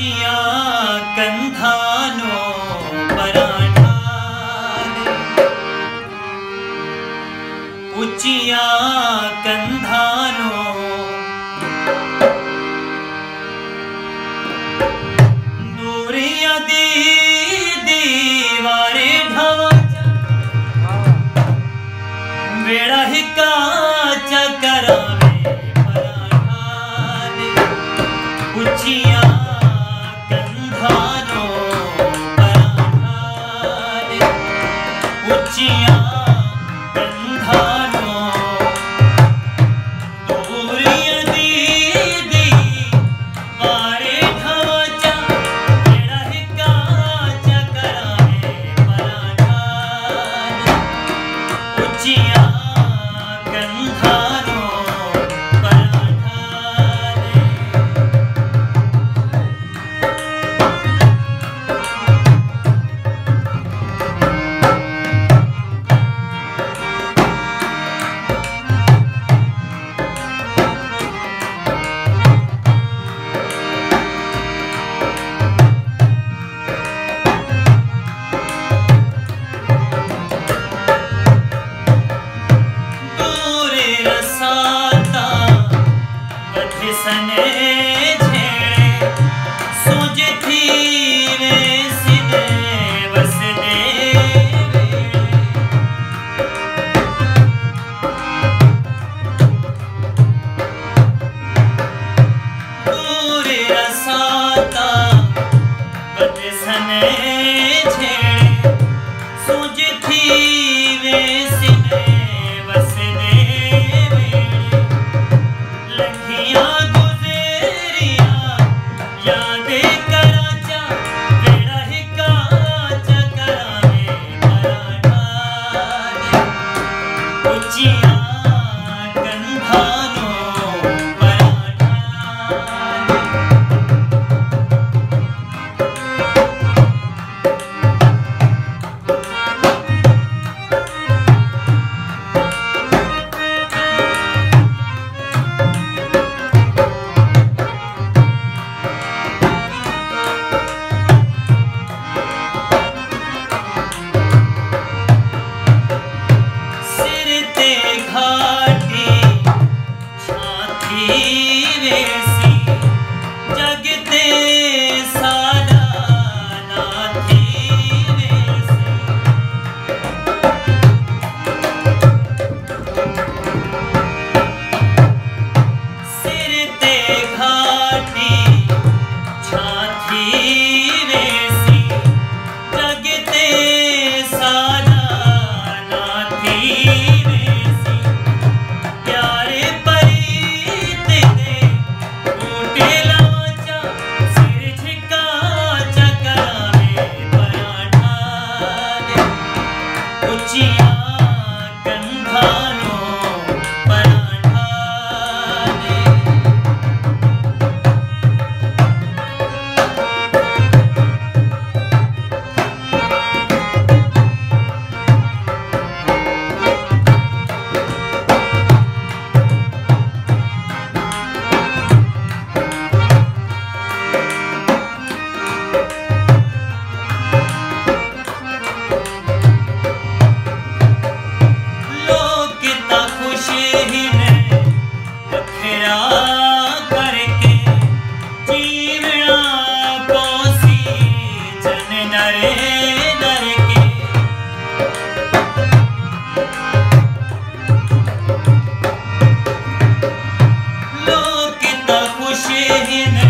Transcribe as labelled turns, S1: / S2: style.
S1: बाजियाँ कंधानों ऊंचिया कंधानों। दूरिया दी दीवारे ढवा बेड़ा हाँ। सोचे थी रे। की in